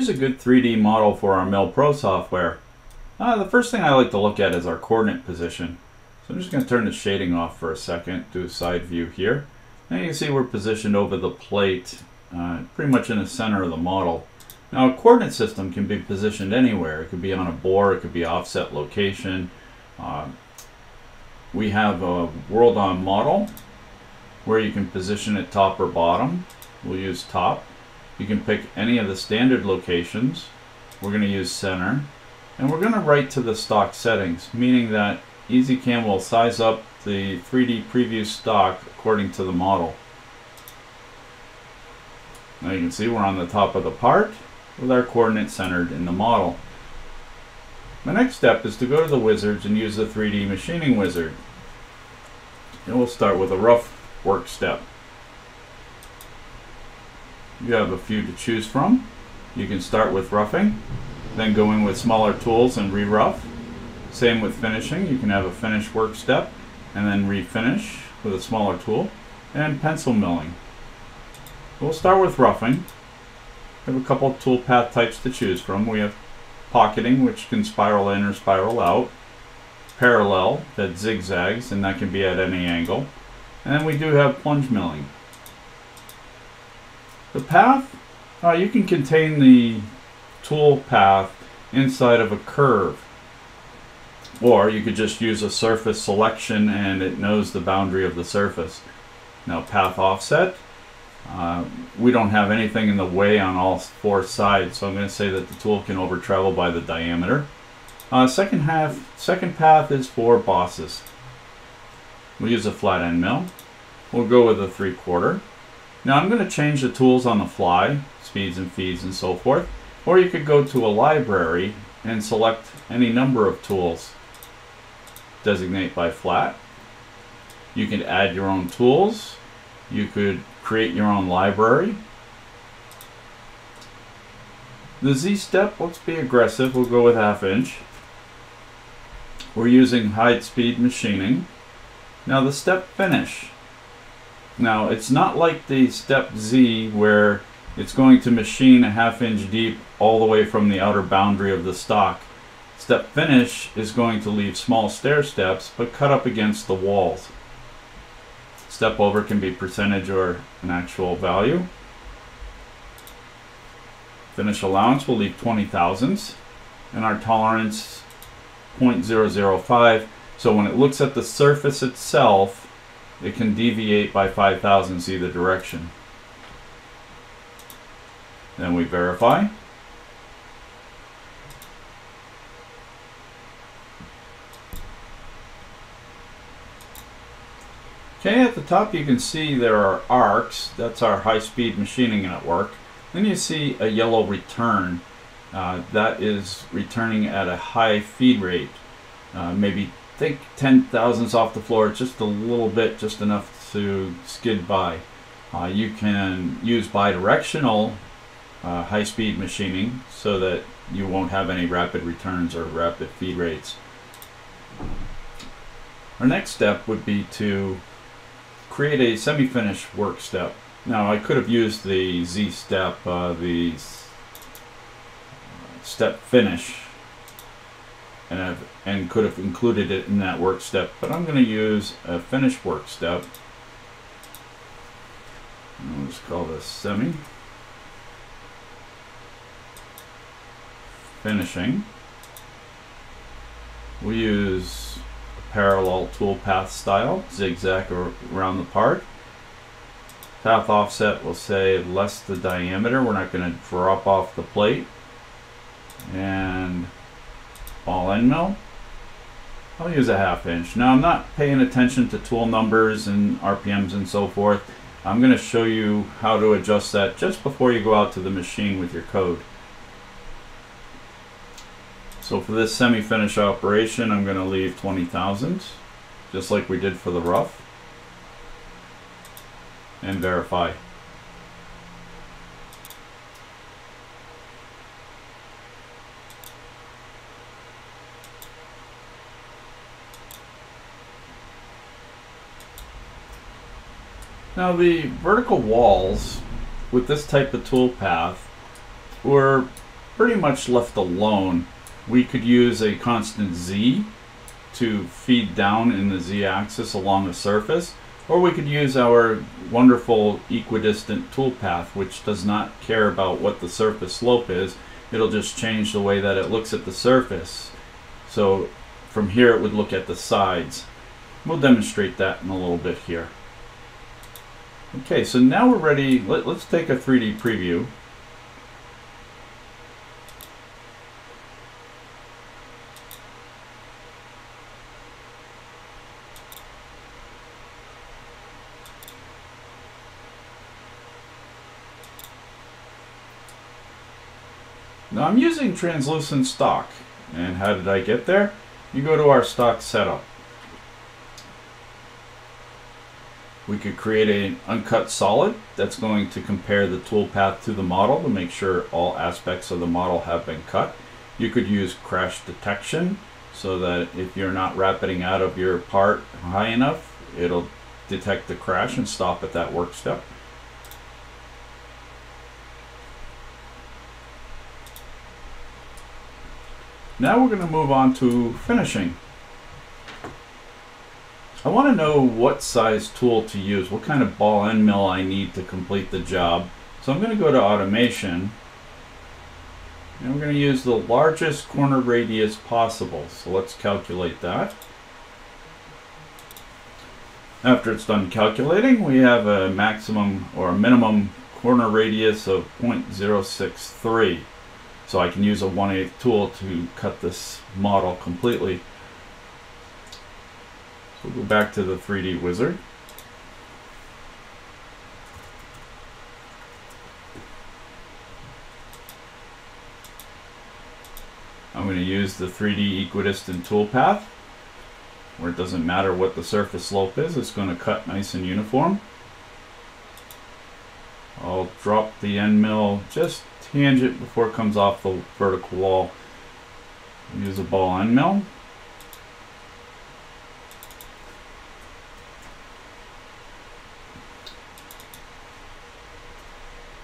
here's a good 3D model for our Mill Pro software. Uh, the first thing I like to look at is our coordinate position. So I'm just going to turn the shading off for a second, do a side view here. Now you can see we're positioned over the plate, uh, pretty much in the center of the model. Now a coordinate system can be positioned anywhere. It could be on a bore, it could be offset location. Uh, we have a world on model where you can position it top or bottom. We'll use top. You can pick any of the standard locations. We're going to use center. And we're going to write to the stock settings, meaning that EZ-CAM will size up the 3D preview stock according to the model. Now you can see we're on the top of the part with our coordinate centered in the model. My next step is to go to the wizards and use the 3D machining wizard. And we'll start with a rough work step. You have a few to choose from. You can start with roughing, then go in with smaller tools and re-rough. Same with finishing. You can have a finish work step and then refinish with a smaller tool and pencil milling. We'll start with roughing. We have a couple of tool path types to choose from. We have pocketing, which can spiral in or spiral out. Parallel, that zigzags, and that can be at any angle. And then we do have plunge milling. The path, uh, you can contain the tool path inside of a curve. Or you could just use a surface selection and it knows the boundary of the surface. Now path offset, uh, we don't have anything in the way on all four sides, so I'm going to say that the tool can over travel by the diameter. Uh, second half, second path is for bosses. We'll use a flat end mill. We'll go with a three quarter. Now I'm going to change the tools on the fly, speeds and feeds and so forth. Or you could go to a library and select any number of tools. Designate by flat. You can add your own tools. You could create your own library. The Z step, let's be aggressive. We'll go with half inch. We're using high speed machining. Now the step finish. Now it's not like the step Z where it's going to machine a half inch deep all the way from the outer boundary of the stock. Step finish is going to leave small stair steps but cut up against the walls. Step over can be percentage or an actual value. Finish allowance will leave 20 thousandths and our tolerance 0.005 so when it looks at the surface itself it can deviate by 5 thousandths either direction. Then we verify. Okay, at the top you can see there are arcs. That's our high-speed machining network. Then you see a yellow return. Uh, that is returning at a high feed rate. Uh, maybe think 10 thousandths off the floor, just a little bit, just enough to skid by. Uh, you can use bidirectional uh, high-speed machining so that you won't have any rapid returns or rapid feed rates. Our next step would be to create a semi-finished work step. Now I could have used the Z step, uh, the step finish, and, I've, and could have included it in that work step, but I'm going to use a finish work step. I'll just call this semi. Finishing. We use a parallel toolpath style, zigzag around the part. Path offset will say less the diameter. We're not going to drop off the plate. And ball end mill. I'll use a half inch. Now I'm not paying attention to tool numbers and RPMs and so forth. I'm going to show you how to adjust that just before you go out to the machine with your code. So for this semi-finish operation, I'm going to leave 20,000, just like we did for the rough, and verify. Now the vertical walls with this type of tool path were pretty much left alone. We could use a constant z to feed down in the z-axis along the surface, or we could use our wonderful equidistant toolpath, which does not care about what the surface slope is. It'll just change the way that it looks at the surface. So from here it would look at the sides. We'll demonstrate that in a little bit here. Okay, so now we're ready. Let, us take a 3D preview. Now I'm using translucent stock. And how did I get there? You go to our stock setup. We could create an uncut solid that's going to compare the toolpath to the model to make sure all aspects of the model have been cut. You could use crash detection so that if you're not rapiding out of your part high enough, it'll detect the crash and stop at that work step. Now we're going to move on to finishing. I want to know what size tool to use, what kind of ball end mill I need to complete the job. So I'm going to go to automation and we're going to use the largest corner radius possible. So let's calculate that. After it's done calculating, we have a maximum or a minimum corner radius of 0.063. So I can use a 1 8 tool to cut this model completely. We'll go back to the 3D wizard. I'm going to use the 3D equidistant toolpath where it doesn't matter what the surface slope is, it's going to cut nice and uniform. I'll drop the end mill just tangent before it comes off the vertical wall. Use a ball end mill.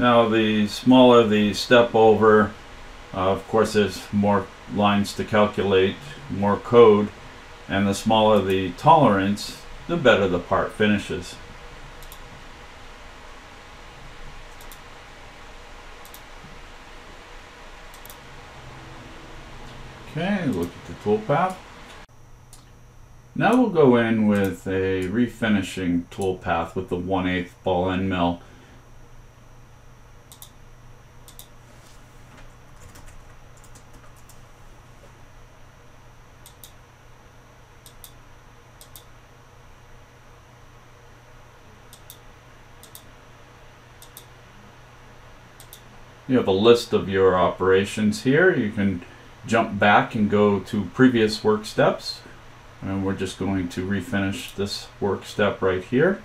Now the smaller the step over, uh, of course there's more lines to calculate, more code, and the smaller the tolerance, the better the part finishes. Okay, look at the toolpath. Now we'll go in with a refinishing toolpath with the 1 8 ball end mill. You have a list of your operations here. You can jump back and go to previous work steps. And we're just going to refinish this work step right here.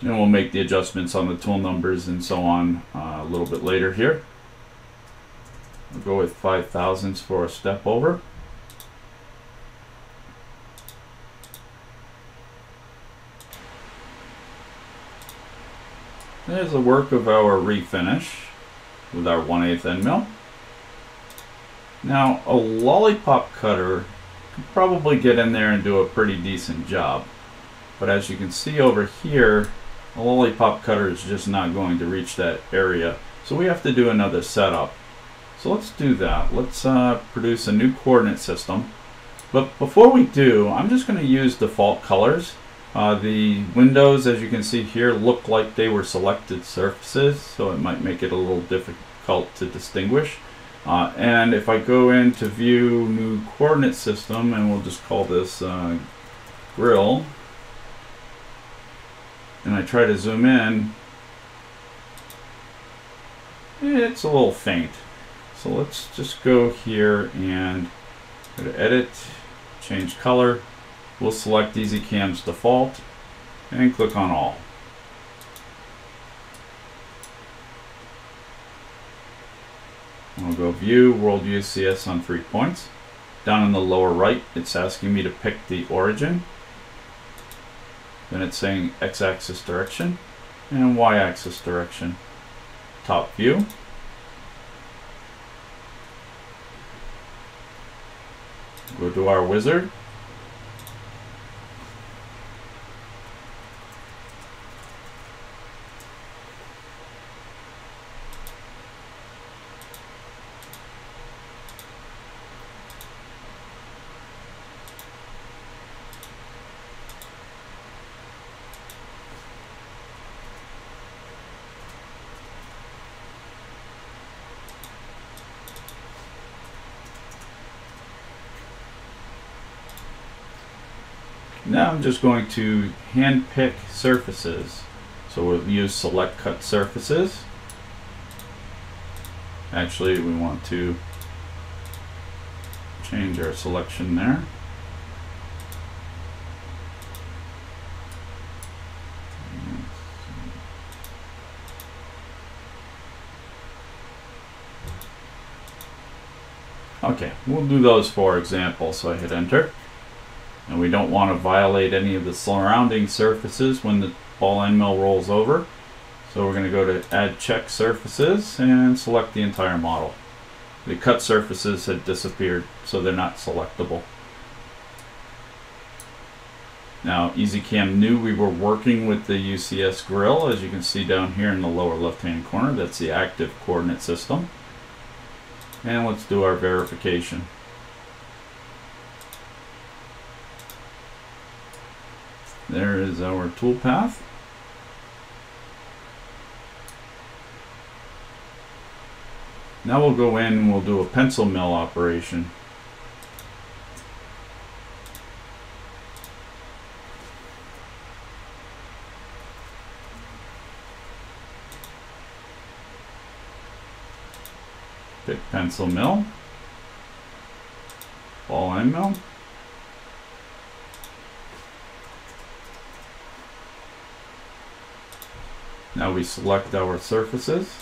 And we'll make the adjustments on the tool numbers and so on uh, a little bit later here. We'll go with 5 thousandths for a step over. There's the work of our refinish with our 1 8 end mill. Now, a lollipop cutter could probably get in there and do a pretty decent job. But as you can see over here, a lollipop cutter is just not going to reach that area. So we have to do another setup. So let's do that. Let's uh, produce a new coordinate system. But before we do, I'm just going to use default colors. Uh, the windows, as you can see here, look like they were selected surfaces, so it might make it a little difficult to distinguish. Uh, and if I go into view new coordinate system, and we'll just call this uh, grill, and I try to zoom in, it's a little faint. So let's just go here and go to edit, change color, We'll select EZ-CAM's default and click on all. I'll go view world UCS on three points. Down in the lower right, it's asking me to pick the origin. Then it's saying x-axis direction. and y-axis direction. Top view. Go to our wizard. Now I'm just going to hand pick surfaces. So we'll use select cut surfaces. Actually, we want to change our selection there. Okay, we'll do those for examples. So I hit enter and we don't want to violate any of the surrounding surfaces when the ball end mill rolls over. So we're going to go to add check surfaces and select the entire model. The cut surfaces had disappeared, so they're not selectable. Now EZ-CAM knew we were working with the UCS grill, as you can see down here in the lower left hand corner. That's the active coordinate system. And let's do our verification. There is our toolpath. Now we'll go in and we'll do a pencil mill operation. Pick pencil mill, ball end mill. Now we select our surfaces.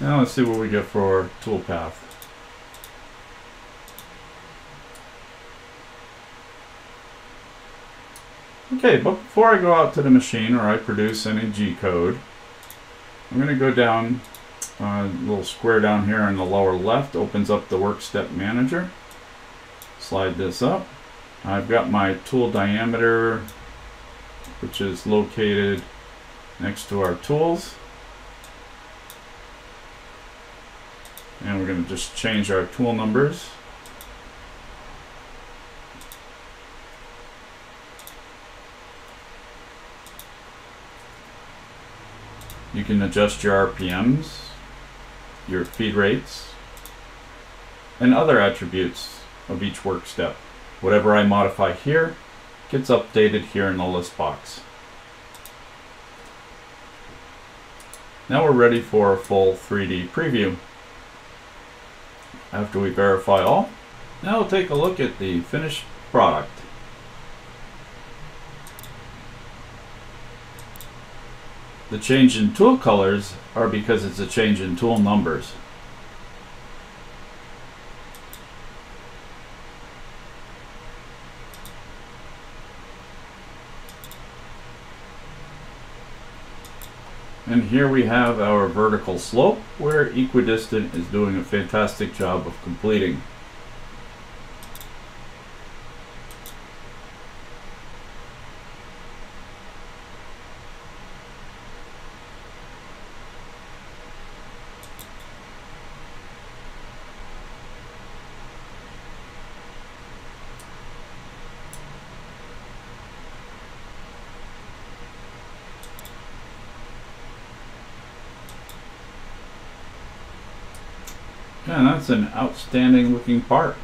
Now let's see what we get for our toolpath. Okay, but before I go out to the machine or I produce any G-code, I'm going to go down, a uh, little square down here in the lower left opens up the work step manager. Slide this up. I've got my tool diameter, which is located next to our tools. And we're going to just change our tool numbers. You can adjust your RPMs, your feed rates, and other attributes of each work step. Whatever I modify here gets updated here in the list box. Now we're ready for a full 3D preview. After we verify all, now we'll take a look at the finished product. The change in tool colors are because it's a change in tool numbers. And here we have our vertical slope where Equidistant is doing a fantastic job of completing. Yeah, that's an outstanding looking part.